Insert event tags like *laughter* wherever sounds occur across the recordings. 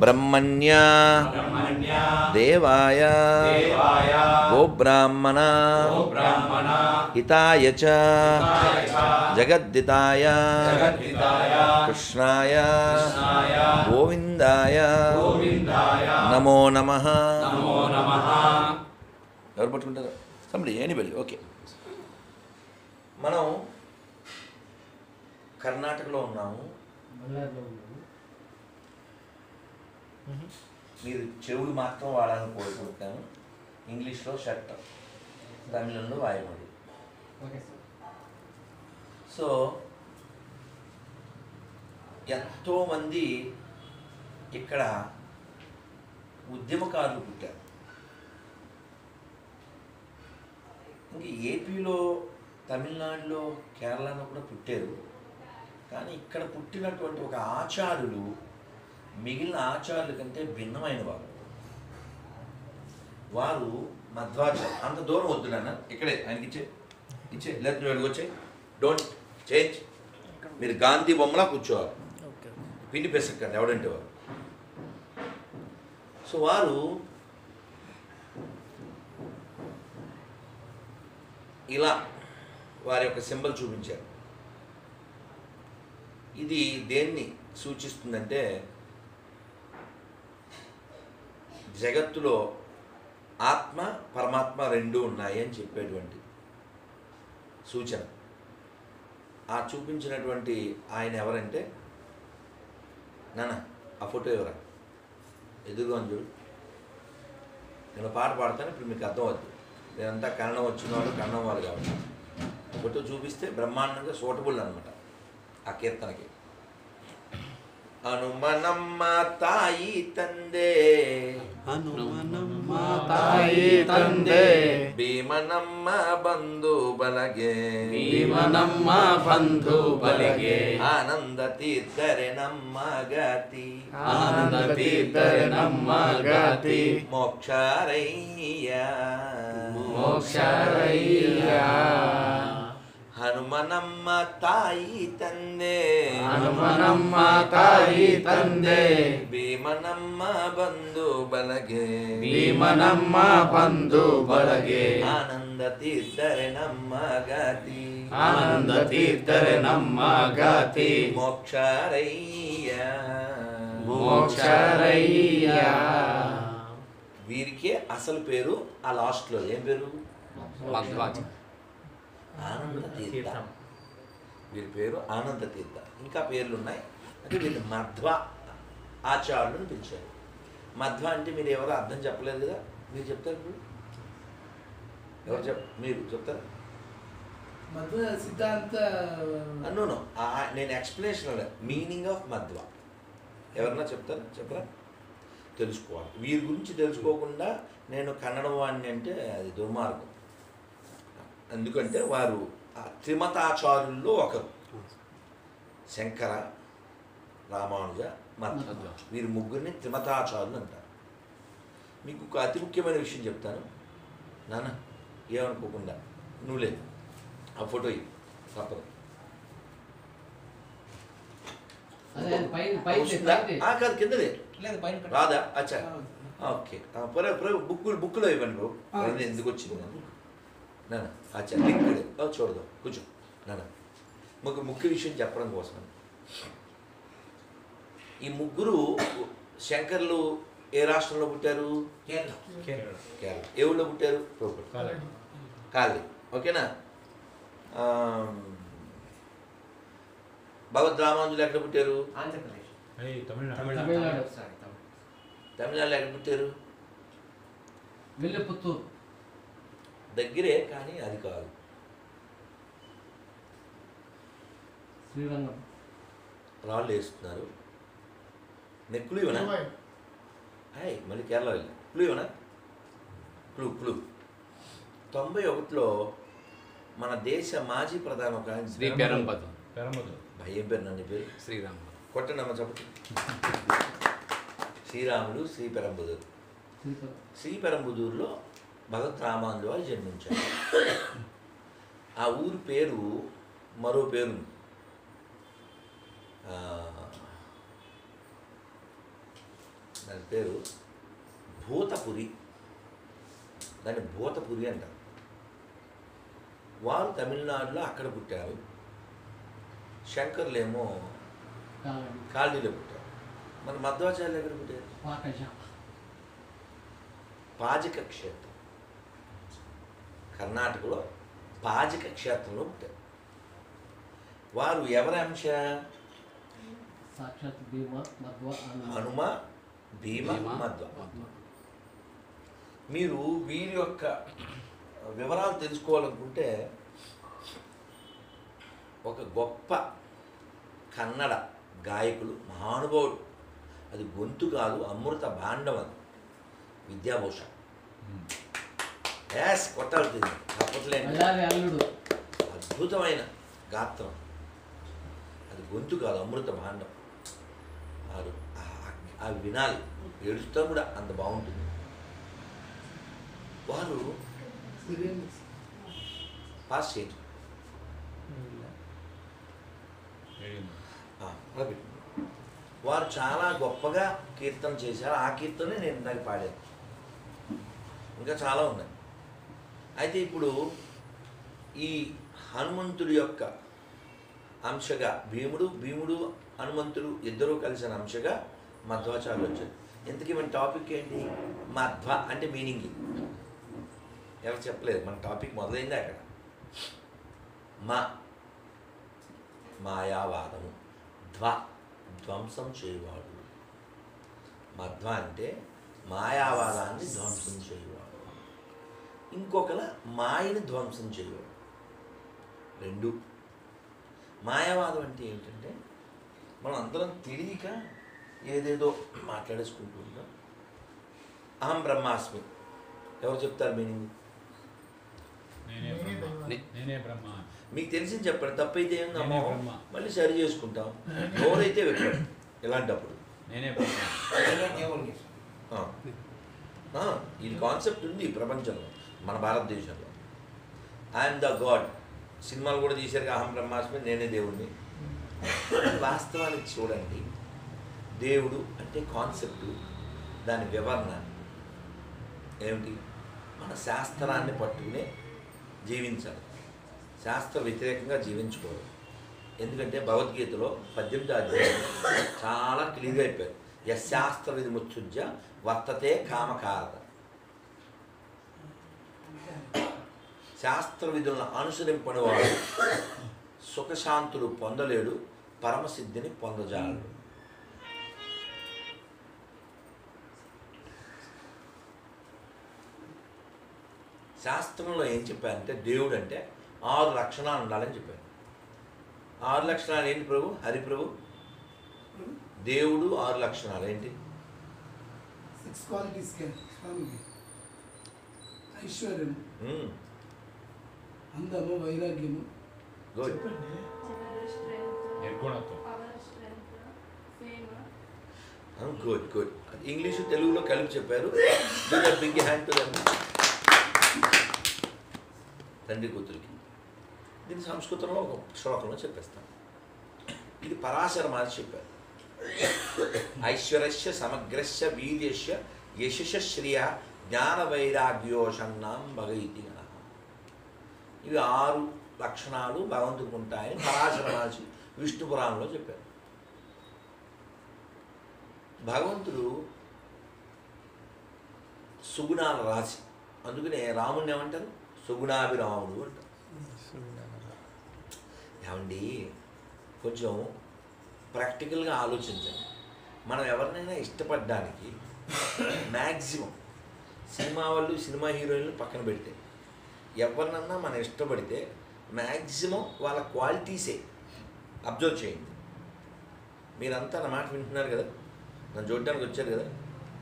బ్రహ్మణ్య దేవాయ గోబ్రాహ్మణ బ్రాహ్మణ హితాయ చ జగద్దితాయ కృష్ణాయ గోవిందాయ నమో నమ నమో నమః ఎవరు పట్టుకుంటారు? సంబడి ఎనీబడి ఓకే మనం కర్ణాటకలో ఉన్నాము. మీరు చెవులు మాత్రం వాడాలని కోరుకుంటున్నాను. ఇంగ్లీష్లో షర్ట్ తమిళంలో వాయుమడి. సో ఎంతోమంది ఇక్కడ ఉద్యమకారులు పుట్టారు. ఇంక ఏపీలో తమిళనాడులో కేరళలో కూడా పుట్టారు. కానీ ఇక్కడ పుట్టినటువంటి ఒక ఆచార్యులు మిగిలిన ఆచార్యుల కంటే భిన్నమైన వారు. వారు మధ్వాచార్య అంత దూరం వద్దు నాన్న. ఇక్కడే ఆయనకి ఇచ్చే ఇచ్చే లేదు నువ్వు వచ్చే డోంట్ చేంజ్ మీరు గాంధీ బొమ్మలా కూర్చోవాలి. పిండి పెసక్కండి ఎవడంటే వారు సో వారు ఇలా వారి యొక్క సింబల్ చూపించారు. ఇది దేన్ని సూచిస్తుందంటే జగత్తులో ఆత్మ పరమాత్మ రెండు ఉన్నాయి అని చెప్పేటువంటి సూచన. ఆ చూపించినటువంటి ఆయన ఎవరంటే నాన్న ఆ ఫోటో ఎవరా? ఎదురుగా చూడు. నేను పాట పాడతాను ఇప్పుడు మీకు అర్థం అవుతుంది నేనంతా కన్నడం వచ్చిన వాళ్ళు కన్నడం వాళ్ళు కాబట్టి. ఫోటో చూపిస్తే బ్రహ్మాండంగా సూటబుల్ అనమాట ఆ కీర్తనకి. అనుమనమ్మ తాయి తందే. ಹನುಮನಮ್ಮ ತಾಯಿ ತಂದೆ. ಭೀಮನಮ್ಮ ಬಂಧು ಬಲಗೆ. ಭೀಮನಮ್ಮ ಬಂಧು ಬಲಗೆ. ಆನಂದ ತೀರ್ಥರೆ ನಮ್ಮ ಗತಿ. ಆನಂದ ತೀರ್ಥರೆ ನಮ್ಮ ಗತಿ. ಮೋಕ್ಷಾರಯ್ಯ. ಮೋಕ್ಷರಯ್ಯ. ಹನುಮನಮ್ಮ ತಾಯಿ ತಂದೆ ಹನುಮನಮ್ಮ ತಾಯಿ ತಂದೆ ಭೀಮನಮ್ಮ ಬಂಧು ಬಲಗೆ ಭೀಮನಮ್ಮ ಬಂಧು ಬಳಗೆ ಆನಂದ ತೀರ್ಥರೆ ನಮ್ಮ ಗತಿ ಆನಂದ ತೀರ್ಥರೆ ನಮ್ಮ ಗತಿ మోక్షరయ్య మోక్షరయ్య వీరికే అసలు పేరు ఆ లాస్ట్లో ఏం పేరు మధ్వాచార్య ఆనంద తీర్థ. వీరి పేరు ఆనంద తీర్థ. ఇంకా పేర్లు ఉన్నాయి అంటే వీళ్ళు మధ్వ ఆచార్యులను పిలిచారు. మధ్వ అంటే మీరు ఎవరో అర్థం చెప్పలేదు కదా? మీరు చెప్తారు ఇప్పుడు? ఎవరు చెప్ మీరు చెప్తారా? మధ్వ సిద్ధాంత అన్ను నేను ఎక్స్ప్లెనేషన్ మీనింగ్ ఆఫ్ మధ్వ. ఎవరన్నా చెప్తారా? చెప్పరా? తెలుసుకోవాలి. వీరి గురించి తెలుసుకోకుండా నేను కన్నడం వాడిని అంటే అది దుర్మార్గం. ఎందుకంటే వారు ఆ త్రిమతాచార్యుల్లో ఒకరు. శంకర రామానుజ మధ్వ వీరు ముగ్గురిని త్రిమతాచారులు అంటారు. మీకు ఒక అతి ముఖ్యమైన విషయం చెప్తాను. నాన్న ఏమనుకోకుండా నువ్వు లేదు ఆ ఫోటో తప్పదు. కాదు కిందదే. రాదా? అచ్చా. ఓకే. బుక్ బుక్లో ఇవ్వండి అది ఎందుకు వచ్చింది? నాన్న అచ్చా లింక్ చూడదు. కూర్చో. నాన్న ఒక ముఖ్య విషయం చెప్పడం కోసం ఈ ముగ్గురు శంకర్లు ఏ రాష్ట్రంలో పుట్టారు? కేరళ. కేరళ. ఏ ఊళ్ళో పుట్టారు? కాలి ఓకేనా? భగవద్ రామానుజులు ఎక్కడ పుట్టారు? ఆంధ్రప్రదేశ్. తమిళనాడు. ఎక్కడ పుట్టారు? వెల్లుపుత్తూరు. దగ్గరే కానీ అది కాదు. శ్రీరంగం. రాళ్ళు వేస్తున్నారు. నేను క్లూ ఇవ్వనా? హాయ్ మళ్ళీ కేరళ వెళ్ళి. క్లూ ఇవ్వనా? Clue clue. తొంభై ఒకటిలో మన దేశ మాజీ ప్రధాన ఒక ఆయన శ్రీ పెరంపద భయం పేరు నన్ను పేరు? శ్రీరామ కొట్టండి అమ్మ చెప్పండి *laughs* శ్రీరాముడు శ్రీ పెరంబుదూరు శ్రీ పెరంబుదూరులో భగవత్ రామానుజు వారు జన్మించారు. ఆ ఊరి పేరు మరో పేరు దాని పేరు భూతపురి. దాన్ని భూతపురి అంటారు. వారు తమిళనాడులో అక్కడ పుట్టారు. శంకర్లేమో కాలనీలో. పుట్టారు. మన మధ్వాచార్యులు ఎక్కడ పుట్టారు? పాజక క్షేత్రం. కర్ణాటకలో పాజక క్షేత్రంలో పుట్టారు. వారు ఎవరి అంశ? సాక్షాత్ భీమ హనుమ భీమ మధ్వ. మధ్వ. మీరు వీరి యొక్క వివరాలు తెలుసుకోవాలనుకుంటే ఒక గొప్ప కన్నడ గాయకులు మహానుభావుడు అది గొంతు కాదు అమృత భాండం అది విద్యాభూషణ్ యాస్ కొట్టాలి అల్లుడు. అద్భుతమైన గాత్రం. అది గొంతు కాదు అమృత భాండం. వారు అవి వినాలి. ఏడుస్తా కూడా అంత బాగుంటుంది. వారు పాస్ పెట్టు. వారు చాలా గొప్పగా కీర్తన చేశారు. ఆ కీర్తనే నేను ఇందాక పాడాను. ఇంకా చాలా ఉన్నాయి. అయితే ఇప్పుడు ఈ హనుమంతుడి యొక్క అంశగా భీముడు భీముడు హనుమంతుడు ఇద్దరూ కలిసిన అంశగా మధ్వాచార్యులు వచ్చారు. ఇంతకీ మన టాపిక్ ఏంటి? మధ్వ అంటే మీనింగ్. ఎవరు చెప్పలేదు? మన టాపిక్ మొదలైంది అక్కడ. మా మాయావాదము. ధ్వ ధ్వంసం చేయవాడు. మధ్వ అంటే మాయావాదాన్ని ధ్వంసం చేయవాడు. ఇంకొకల మాయని ధ్వంసం చేయవాడు రెండు. మాయావాదం అంటే ఏమిటంటే మనం అందరం తెలియక ఏదేదో మాట్లాడేసుకుంటూ ఉంటాం. అహం బ్రహ్మాస్మి. ఎవరు చెప్తారు మీనింగ్? నేనే బ్రహ్మ. నే- నేనే బ్రహ్మ. మీకు తెలిసింది చెప్పండి తప్పైతే ఏం నేనే నమ్మకం బ్రహ్మ. మళ్ళీ సరి చేసుకుంటాం. నోరైతే వెక్కడు ఇలాంటప్పుడు ఇది కాన్సెప్ట్ ఉంది ఈ ప్రపంచంలో. మన భారతదేశంలో. ఐఎమ్ ద గాడ్ సినిమాలు కూడా తీశారు అహం బ్రహ్మాస్మి నేనే దేవుడిని వాస్తవానికి చూడండి దేవుడు అంటే కాన్సెప్ట్ దాని వివరణ ఏమిటి? మన శాస్త్రాన్ని పట్టుకునే జీవించాలి. శాస్త్ర వ్యతిరేకంగా జీవించుకోవాలి. ఎందుకంటే భగవద్గీతలో పద్దెనిమిది అధ్యాయం చాలా క్లియర్గా అయిపోయారు యశాస్త్ర విధిముత్సుజ్య వర్తతే కామకారత. శాస్త్ర విధులను అనుసరింపని వాడు సుఖశాంతులు పొందలేడు పరమసిద్ధిని పొందజాలడు. శాస్త్రంలో ఏం చెప్పారంటే దేవుడు అంటే ఆరు లక్షణాలు ఉండాలని చెప్పారు. ఆరు లక్షణాలు ఏంటి ప్రభు? హరిప్రభు దేవుడు ఆరు లక్షణాలు ఏంటి? సిక్స్ క్వాలిటీస్ స్వామికి ఐశ్వర్యం మ్మ్. అందము వైరాగ్యము. గుడ్. గుడ్ ఇంగ్లీషు తెలుగులో కలిపి చెప్పారు. బిగ్ హ్యాండ్ టు తండ్రి కూతురికి. దీన్ని సంస్కృతంలో ఒక శ్లోకంలో చెప్పేస్తాను. ఇది పరాశర మహర్షి చెప్పారు. ఐశ్వర్యస్య సమగ్రస్య వీర్యస్య యశస్య శ్రియ జ్ఞాన వైరాగ్యోషన్నాం భగయితి గణ. ఇవి ఆరు లక్షణాలు భగవంతుడికి ఉంటాయని పరాశర మహర్షి విష్ణు పురాణంలో చెప్పారు. భగవంతుడు సుగుణాల రాశి. అందుకనే రాముడిని ఏమంటారు? సుగుణాభిరాముడు అంటారు. ఏమండి? కొంచెం ప్రాక్టికల్గా ఆలోచించండి. మనం ఎవరినైనా ఇష్టపడడానికి మ్యాక్సిమం సినిమా వాళ్ళు సినిమా హీరోయిన్లు పక్కన పెడితే. ఎవరినన్నా మనం ఇష్టపడితే మ్యాక్సిమం వాళ్ళ క్వాలిటీసే అబ్జర్వ్ చేయండి. మీరంతా నా మాట వింటున్నారు కదా? నన్ను చూడడానికి వచ్చారు కదా?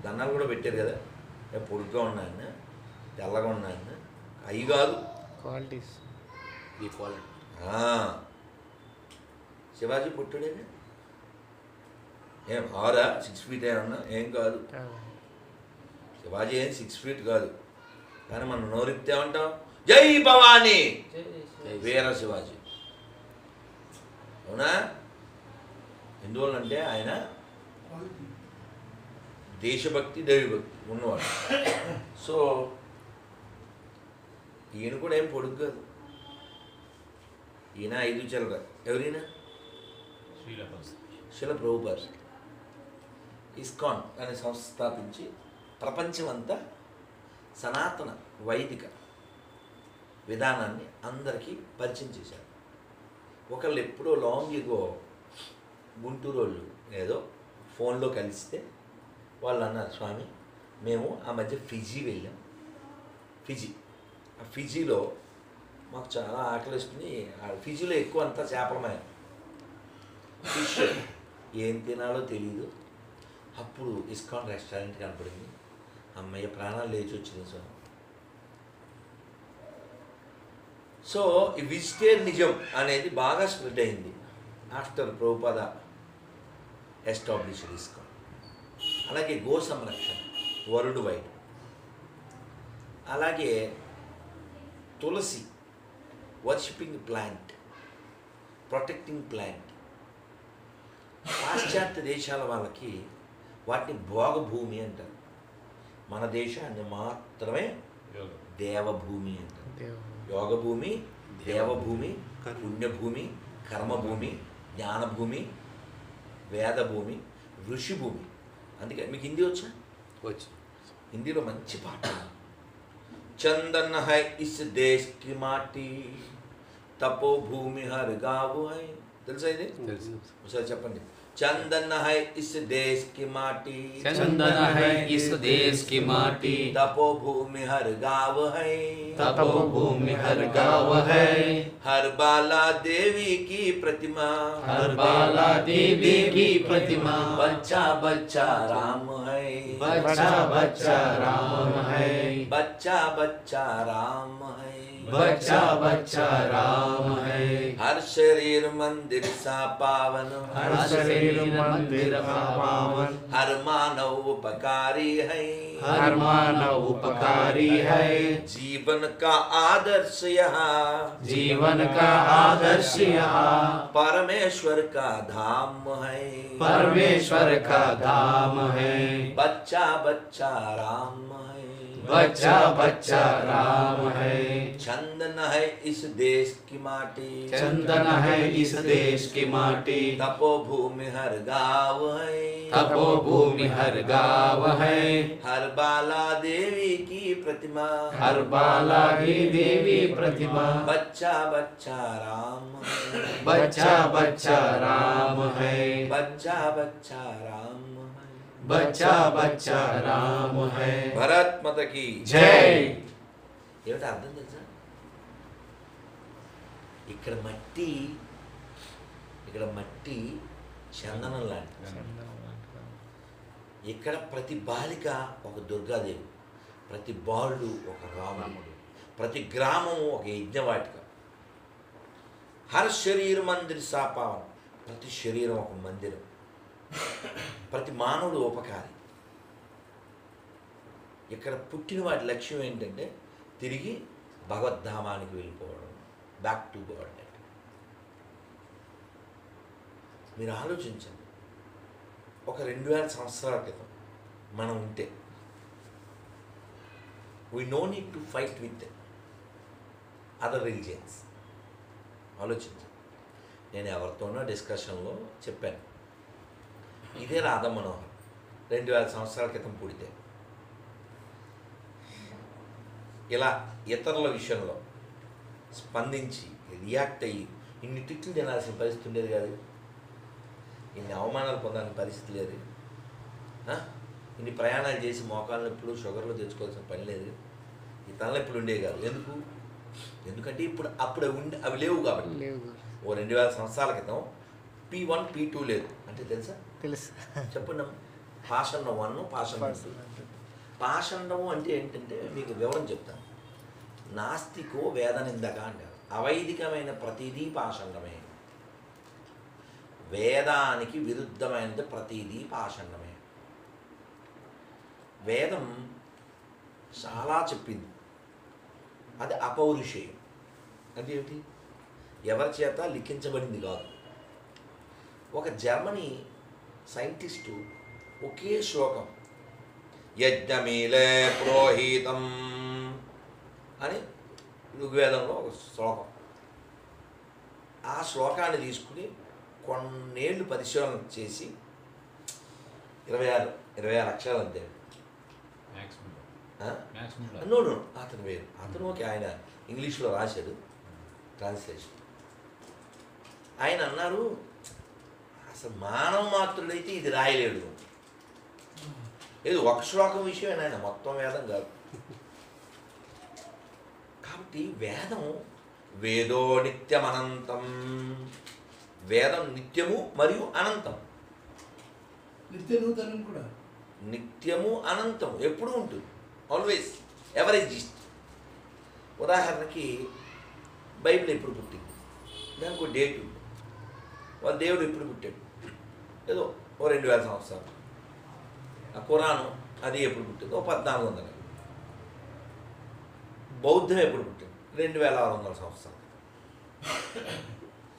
దండాలు కూడా పెట్టారు కదా? నేను పొడుగ్గా ఉన్నాయన్న తెల్లగా ఉన్నాయన్న అవి కాదు. క్వాలిటీస్. ఈ క్వాలిటీ. ఆ, శివాజీ పుట్టుడేనే ఏం ఆరా? సిక్స్ ఫీట్ ఏమన్నా? ఏం కాదు. శివాజీ ఏం సిక్స్ ఫీట్ కాదు. కానీ మనం నోరిప్తే ఉంటాం జై భవానీ! వీర శివాజీ. అవునా? ఎందువల్లంటే ఆయన దేశభక్తి దైవభక్తి ఉన్నవాడు. సో ఈయన కూడా ఏం పొడుగు కాదు. ఈయన ఐదు చిల్లర. ఎవరైనా శిల ప్రభుపాద్ ఇస్కాన్ అనే సంస్థ స్థాపించి ప్రపంచమంతా సనాతన వైదిక విధానాన్ని అందరికీ పరిచయం చేశారు. ఒకళ్ళు ఎప్పుడో లాంగ్ ఎగో గుంటూరు వాళ్ళు ఏదో ఫోన్లో కలిస్తే వాళ్ళు అన్నారు స్వామి మేము ఆ మధ్య ఫిజీ వెళ్ళాం. ఫిజీ. ఆ ఫిజీలో మాకు చాలా ఆకలిస్తుంది ఆ ఫిజీలో ఎక్కువ అంతా చేపలమయం ఫిష్ ఏం తినాలో తెలియదు అప్పుడు ఇస్కాన్ రెస్టారెంట్ కనపడింది. అమ్మయ్య ప్రాణాలు లేచి వచ్చింది సో సో ఈ వెజిటేరియనిజం అనేది బాగా స్ప్రెడ్ అయింది. ఆఫ్టర్ ప్రభుపద ఎస్టాబ్లిష్ ఇస్కాన్ అలాగే గో సంరక్షణ వరల్డ్ వైడ్. అలాగే tulsi worshipping plant protecting plant. పాశ్చాత్య దేశాల వాళ్ళకి వాటిని భోగభూమి అంటారు. మన దేశాన్ని మాత్రమే యోగం. దేవభూమి అంటారు దేవ యోగభూమి దేవభూమి పుణ్యభూమి కర్మభూమి జ్ఞానభూమి వేదభూమి ఋషిభూమి. అందుకే మీకు హిందీ వచ్చా? వచ్చు. హిందీలో మంచి పాట. చందన్ హై ఇస్ దేశ్కి మాటి తపో భూమి హర్ గావు హై. తెలుసా ఇది? తెలుసు. ఒకసారి చెప్పండి. चंदन है इस देश की माटी। चंदन है इस देश की माटी। तपो भूमि हर गाँव है। तपोभूमि हर गाँव है। हर बाला देवी की प्रतिमा। हर बाला देवी की प्रतिमा। बच्चा बच्चा राम है। बच्चा बच्चा राम है। बच्चा बच्चा राम है। बच्चा बच्चा राम है। हर शरीर मंदिर सा पावन हर शरीर मंदिर का पावन। हर मानव उपकारी है। हर मानव उपकारी है। जीवन का आदर्श यहाँ। जीवन का आदर्श यहाँ। परमेश्वर का धाम है। परमेश्वर का धाम है। बच्चा बच्चा राम है। बच्चा बच्चा राम है। चंदन है इस देश की माटी। चंदन है इस देश की माटी। तपो भूमि हर गाँव है। तपो भूमि हर गाँव है। हर बाला देवी की प्रतिमा। हर बाला की देवी प्रतिमा। बच्चा बच्चा राम है। बच्चा बच्चा राम है। बच्चा बच्चा राम है। బచ్చా బచ్చా రామ హై. భరత్ మతకి జై. ఏమిటి అర్థం తెలుసా? ఇక్కడ మట్టి ఇక్కడ మట్టి చందనం లాంటిది. ఇక్కడ ప్రతి బాలిక ఒక దుర్గాదేవి ప్రతి బాలుడు ఒక రావణుడు ప్రతి గ్రామం ఒక యజ్ఞవాటిక. హర్ శరీర మందిర్ సాపావన్ ప్రతి శరీరం ఒక మందిరం. ప్రతి మానవుడు ఉపకారి. ఇక్కడ పుట్టిన వాటి లక్ష్యం ఏంటంటే తిరిగి భగవద్ధామానికి వెళ్ళిపోవడం. బ్యాక్ టు గాడ్ మీరు ఆలోచించండి. ఒక రెండు వేల సంవత్సరాల క్రితం మనం ఉంటే we no need to fight with other religions ఆలోచించండి. నేను ఎవరితోనో డిస్కషన్లో చెప్పాను. ఇదే రాధా మనోహర్ రెండు వేల సంవత్సరాల క్రితం పుడితే. ఇలా ఇతరుల విషయంలో స్పందించి రియాక్ట్ అయ్యి ఇన్ని తిట్లు తినాల్సిన పరిస్థితి ఉండేది కాదు. ఇన్ని అవమానాలు పొందాల్సిన పరిస్థితి లేదు? ఇన్ని ప్రయాణాలు చేసి మోకాళ్ళ నొప్పులు షుగర్లు తెచ్చుకోవాల్సిన పని లేదు. ఈ తలనొప్పులు ఉండేవి కాదు. ఎందుకు? ఎందుకంటే ఇప్పుడు అప్పుడు ఉండే అవి లేవు కాబట్టి. ఓ రెండు వేల సంవత్సరాల క్రితం పీ వన్ పీ టూ లేదు. అంటే తెలుసా? తెలుసు. చెప్పండి పాషండం వన్ పాషండం పాషండము అంటే ఏంటంటే మీకు వివరం చెప్తాను. నాస్తికో వేద నిందక అంటారు. అవైదికమైన ప్రతిదీ పాషండమే వేదానికి విరుద్ధమైనది ప్రతిదీ పాషండమే వేదం చాలా చెప్పింది. అది అపౌరుషేయం. అంటే ఏమిటి ఎవరి చేత లిఖించబడింది కాదు. ఒక జర్మనీ సైంటిస్టు ఒకే శ్లోకం. యజ్ఞమీలే పురోహితం అని ఋగ్వేదంలో ఒక శ్లోకం. ఆ శ్లోకాన్ని తీసుకుని కొన్నేళ్ళు పరిశోధన చేసి ఇరవై ఆరు ఇరవై ఆరు అక్షరాలు అంతే. మ్యాక్సిమం ఆ? మ్యాక్సిమం నో నో అతను వేరు. అతను ఓకే ఆయన ఇంగ్లీష్లో రాశాడు ట్రాన్స్లేషన్. ఆయన అన్నారు అసలు మానవ మాత్రుడైతే ఇది రాయలేడు. ఏది ఒక శ్లోకం విషయం ఆయన మొత్తం వేదం కాదు. కాబట్టి వేదం వేదో నిత్యమనంతం వేదం నిత్యము మరియు అనంతం. నిత్య నూతనం కూడా. నిత్యము అనంతం ఎప్పుడూ ఉంటుంది. ఆల్వేస్ ఎవర్ ఎగ్జిస్ట్ ఉదాహరణకి బైబిల్ ఎప్పుడు పుట్టింది? దానికి ఒక డేట్ ఉంది. వాళ్ళ దేవుడు ఎప్పుడు పుట్టాడు? ఏదో ఓ రెండు వేల సంవత్సరాలు. ఆ ఖురాను అది ఎప్పుడు పుట్టింది? ఓ పద్నాలుగు వందలు. బౌద్ధం ఎప్పుడు పుట్టింది? రెండు వేల ఆరు వందల సంవత్సరాలు.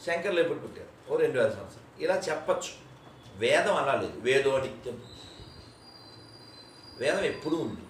శంకర్లు ఎప్పుడు పుట్టారు? ఓ రెండు వేల సంవత్సరాలు. ఇలా చెప్పచ్చు. వేదం అలా లేదు. వేదో నిత్యం వేదం ఎప్పుడూ ఉంది.